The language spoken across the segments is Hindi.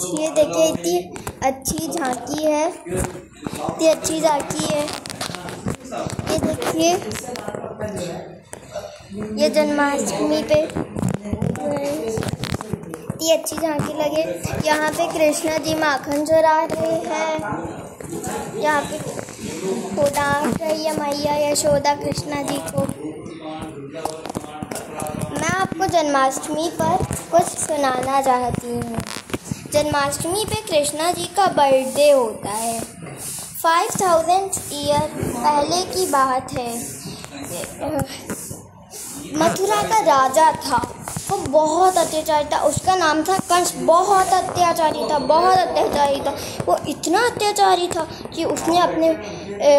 ये देखिए, इतनी अच्छी झांकी है। इतनी अच्छी झांकी है। ये देखिए, ये जन्माष्टमी पे। इतनी अच्छी झांकी लगे। यहाँ पे कृष्णा जी माखन चुरा रहे हैं। यहाँ पे डांट रही है मैया यशोदा कृष्णा जी को। मैं आपको जन्माष्टमी पर कुछ सुनाना चाहती हूँ। जन्माष्टमी पे कृष्णा जी का बर्थडे होता है। फाइव थाउज़ेंड ईयर पहले की बात है। मथुरा का राजा था। वो बहुत अत्याचारी था। उसका नाम था कंस। बहुत अत्याचारी था, बहुत अत्याचारी था। वो इतना अत्याचारी था कि उसने अपने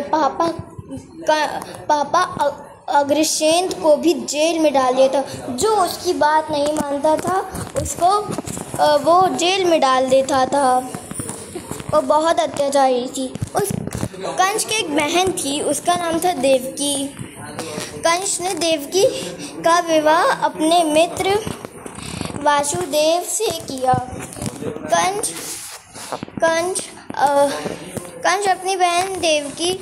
पापा का, पापा अग्रसेन को भी जेल में डाल दिया था। जो उसकी बात नहीं मानता था, उसको वो जेल में डाल देता था। वो बहुत अत्याचारी थी। उस कंस की एक बहन थी, उसका नाम था देवकी। कंस ने देवकी का विवाह अपने मित्र वासुदेव से किया। कंस कंस कंस अपनी बहन देवकी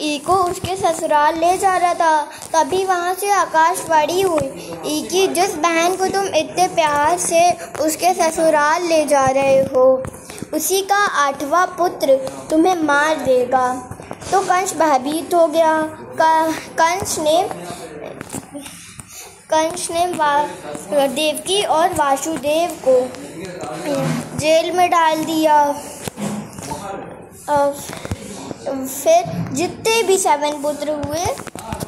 ई को उसके ससुराल ले जा रहा था। तभी वहाँ से आकाश आकाशवाणी हुई। ई की जिस बहन को तुम इतने प्यार से उसके ससुराल ले जा रहे हो, उसी का आठवां पुत्र तुम्हें मार देगा। तो कंस भयभीत हो गया। कंस ने कंस ने देवकी और वासुदेव को जेल में डाल दिया। फिर जितने भी सेवन पुत्र हुए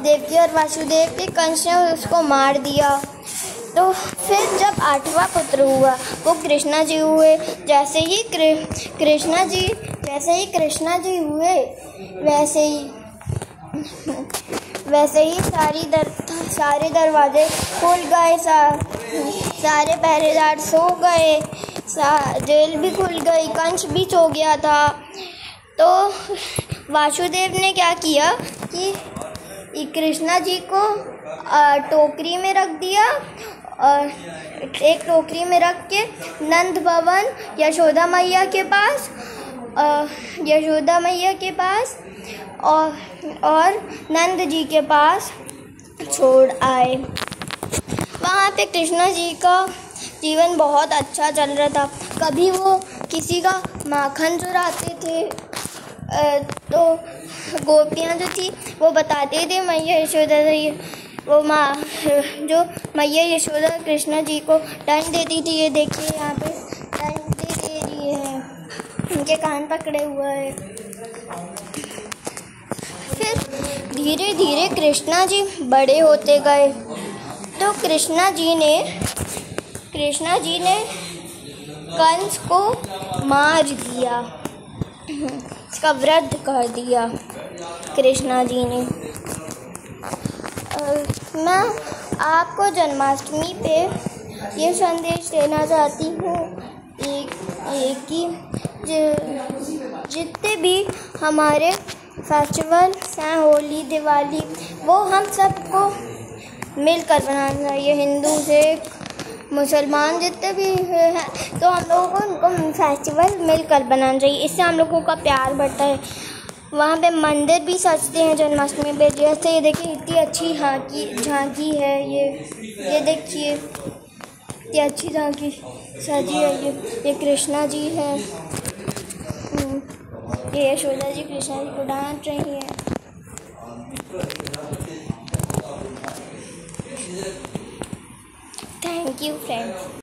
देवकी और वासुदेव के कंस ने उसको मार दिया। तो फिर जब आठवां पुत्र हुआ वो कृष्णा जी हुए। जैसे ही कृष्णा जी जैसे ही कृष्णा जी हुए वैसे ही वैसे ही सारी दर सारे दरवाजे खुल गए सा, सारे पहरेदार सो गए सा, जेल भी खुल गई कंच भी सो गया था। तो वासुदेव ने क्या किया कि कृष्णा जी को टोकरी में रख दिया और एक टोकरी में रख के नंद भवन यशोदा मैया के पास यशोदा मैया के पास और और नंद जी के पास छोड़ आए। वहाँ पे कृष्णा जी का जीवन बहुत अच्छा चल रहा था। कभी वो किसी का माखन चुराते थे तो गोपियाँ जो थी, वो बताते थे मैया यशोदा वो माँ, जो मैया यशोदा कृष्णा जी को दंड देती थी, ये देखिए यहाँ पे दंड दे दे रही है। उनके कान पकड़े हुए है। फिर धीरे धीरे कृष्णा जी बड़े होते गए। तो कृष्णा जी ने, कृष्णा जी ने कंस को मार दिया। इसका वृद्ध कर दिया कृष्णा जी ने। मैं आपको जन्माष्टमी पे ये संदेश देना चाहती हूँ। कि जितने भी हमारे फेस्टिवल्स हैं, होली, दिवाली, वो हम सबको मिलकर बनाना चाहिए। हिंदू, सिख मुसलमान जितने भी हैं तो हम लोगों को उनको फेस्टिवल मिलकर बनाना चाहिए। इससे हम लोगों का प्यार बढ़ता है। वहाँ पे मंदिर भी सजते हैं जन्माष्टमी पे। जैसे ये देखिए इतनी अच्छी झांकी झांकी है ये। ये देखिए इतनी अच्छी झांकी सजी है ये। ये कृष्णा जी है। हम्म, ये यशोदा जी कृष्णा जी को डांट रही है। Thank you, friends.